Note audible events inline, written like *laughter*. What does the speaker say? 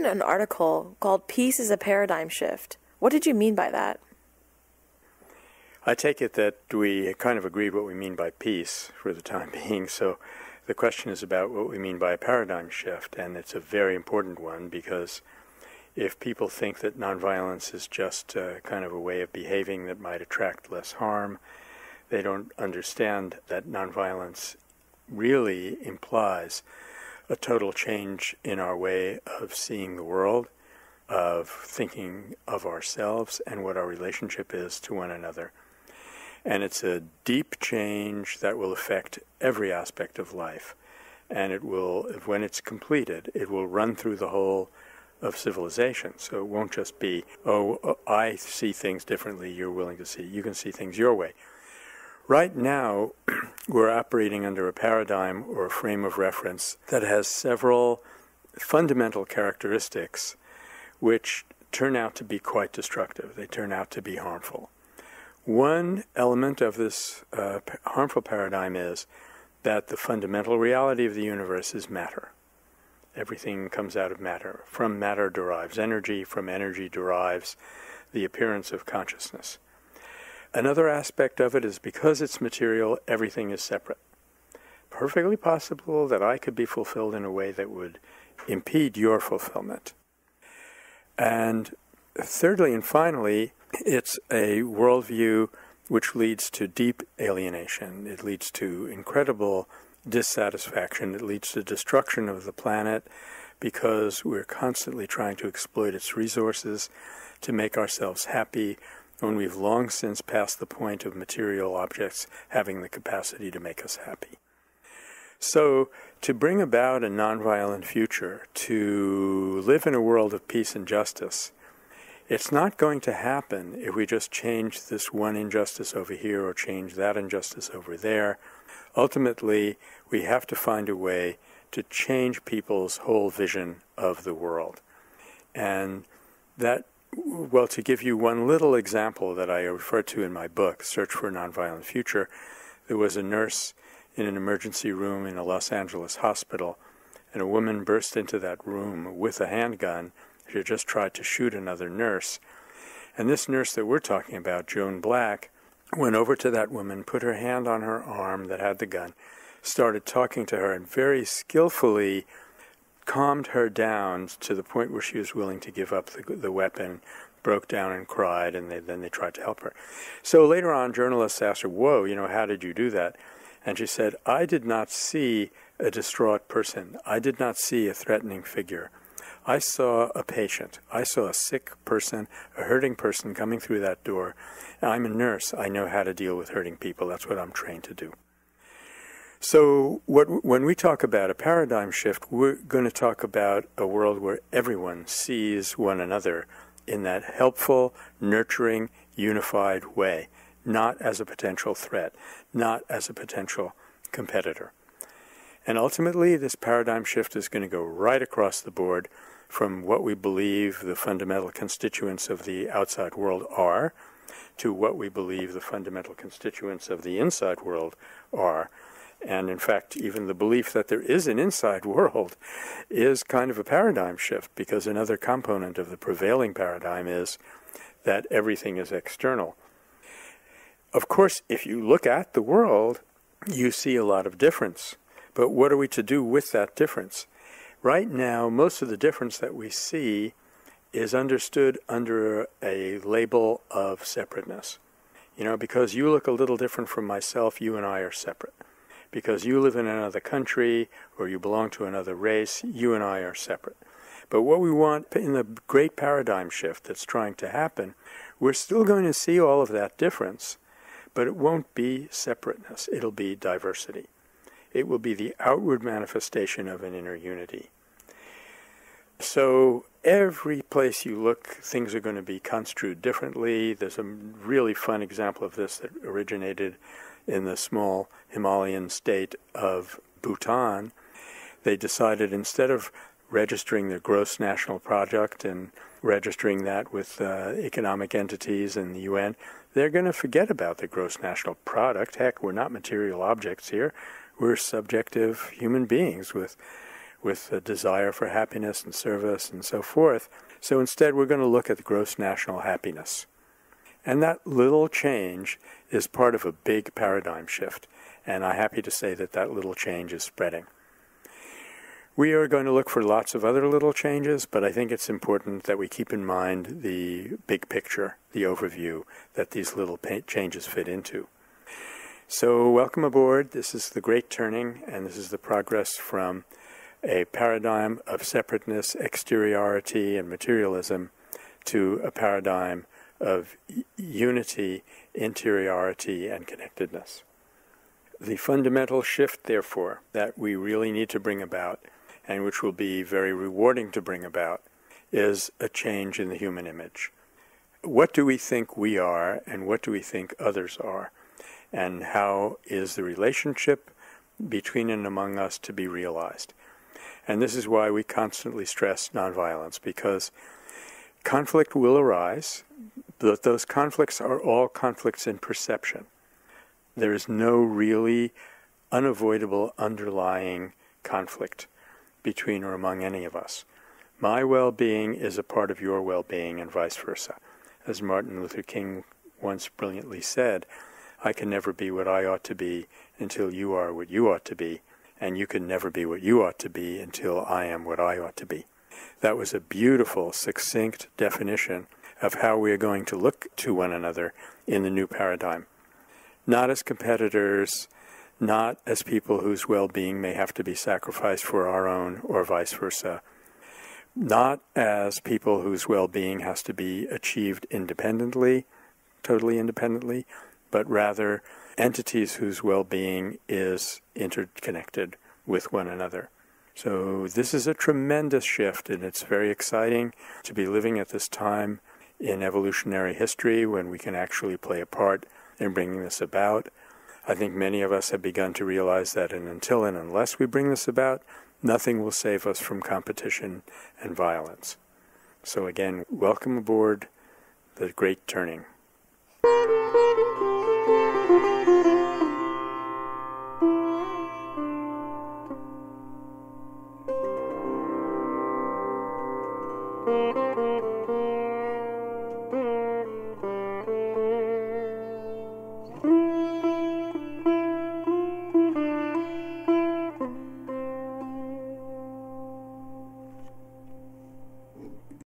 written an article called Peace is a Paradigm Shift. What did you mean by that? I take it that we kind of agreed what we mean by peace for the time *laughs* being. So the question is about what we mean by a paradigm shift, and it's a very important one because if people think that nonviolence is just uh, kind of a way of behaving that might attract less harm, they don't understand that nonviolence really implies a total change in our way of seeing the world, of thinking of ourselves, and what our relationship is to one another. And it's a deep change that will affect every aspect of life. And it will, when it's completed, it will run through the whole of civilization. So it won't just be, oh, I see things differently, you're willing to see. You can see things your way. Right now, *clears throat* we're operating under a paradigm or a frame of reference that has several fundamental characteristics which turn out to be quite destructive. They turn out to be harmful. One element of this uh, harmful paradigm is that the fundamental reality of the universe is matter. Everything comes out of matter. From matter derives energy, from energy derives the appearance of consciousness. Another aspect of it is because it's material, everything is separate. Perfectly possible that I could be fulfilled in a way that would impede your fulfillment. And thirdly and finally, it's a worldview which leads to deep alienation. It leads to incredible dissatisfaction. It leads to destruction of the planet because we're constantly trying to exploit its resources to make ourselves happy when we've long since passed the point of material objects having the capacity to make us happy. So, to bring about a nonviolent future, to live in a world of peace and justice, it's not going to happen if we just change this one injustice over here or change that injustice over there. Ultimately, we have to find a way to change people's whole vision of the world. And that, well, to give you one little example that I refer to in my book, Search for a Nonviolent Future, there was a nurse in an emergency room in a Los Angeles hospital, and a woman burst into that room with a handgun she had just tried to shoot another nurse. And this nurse that we're talking about, Joan Black, went over to that woman, put her hand on her arm that had the gun, started talking to her, and very skillfully calmed her down to the point where she was willing to give up the, the weapon, broke down and cried, and they, then they tried to help her. So later on, journalists asked her, Whoa, you know, how did you do that? And she said, I did not see a distraught person. I did not see a threatening figure. I saw a patient. I saw a sick person, a hurting person coming through that door. I'm a nurse. I know how to deal with hurting people. That's what I'm trained to do. So, what, when we talk about a paradigm shift, we're going to talk about a world where everyone sees one another in that helpful, nurturing, unified way, not as a potential threat, not as a potential competitor. And ultimately, this paradigm shift is going to go right across the board from what we believe the fundamental constituents of the outside world are to what we believe the fundamental constituents of the inside world are. And in fact, even the belief that there is an inside world is kind of a paradigm shift because another component of the prevailing paradigm is that everything is external. Of course, if you look at the world, you see a lot of difference. But what are we to do with that difference? Right now, most of the difference that we see is understood under a label of separateness. You know, because you look a little different from myself, you and I are separate. Because you live in another country or you belong to another race, you and I are separate. But what we want in the great paradigm shift that's trying to happen, we're still going to see all of that difference, but it won't be separateness, it'll be diversity it will be the outward manifestation of an inner unity. So every place you look, things are going to be construed differently. There's a really fun example of this that originated in the small Himalayan state of Bhutan. They decided instead of registering their gross national product and registering that with uh, economic entities and the UN, they're going to forget about the gross national product. Heck, we're not material objects here. We're subjective human beings with with a desire for happiness and service and so forth. So instead, we're going to look at the gross national happiness. And that little change is part of a big paradigm shift. And I'm happy to say that that little change is spreading. We are going to look for lots of other little changes, but I think it's important that we keep in mind the big picture, the overview that these little changes fit into. So, welcome aboard. This is the Great Turning, and this is the progress from a paradigm of separateness, exteriority, and materialism to a paradigm of unity, interiority, and connectedness. The fundamental shift, therefore, that we really need to bring about, and which will be very rewarding to bring about, is a change in the human image. What do we think we are, and what do we think others are? And how is the relationship between and among us to be realized? And this is why we constantly stress nonviolence, because conflict will arise, but those conflicts are all conflicts in perception. There is no really unavoidable underlying conflict between or among any of us. My well being is a part of your well being, and vice versa. As Martin Luther King once brilliantly said, I can never be what I ought to be until you are what you ought to be, and you can never be what you ought to be until I am what I ought to be. That was a beautiful, succinct definition of how we are going to look to one another in the new paradigm. Not as competitors, not as people whose well being may have to be sacrificed for our own, or vice versa. Not as people whose well being has to be achieved independently, totally independently, but rather entities whose well being is interconnected with one another. So, this is a tremendous shift, and it's very exciting to be living at this time in evolutionary history when we can actually play a part in bringing this about. I think many of us have begun to realize that, and until and unless we bring this about, nothing will save us from competition and violence. So, again, welcome aboard the Great Turning.